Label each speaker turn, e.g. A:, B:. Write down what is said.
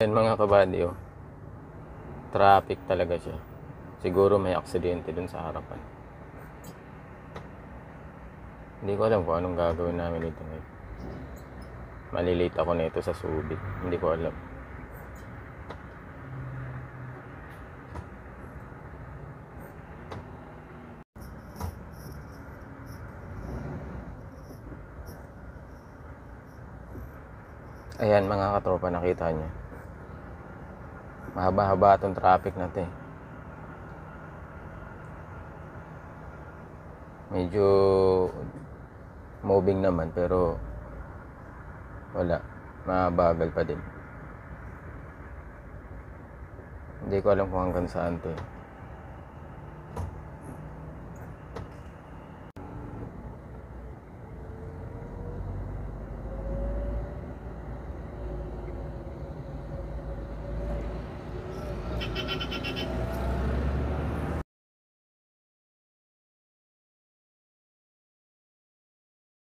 A: Yan mga kabady. Traffic talaga siya. Siguro may aksidente dun sa harapan. Hindi ko alam kung anong gagawin namin dito ngayon. Malilate ako na ito sa Subic. Hindi ko alam. Ayan mga katropa, nakita niyo. Mahaba-haba itong traffic natin. Medyo moving naman pero wala. Mabagal pa din. Hindi ko alam kung hanggang saan to. eh.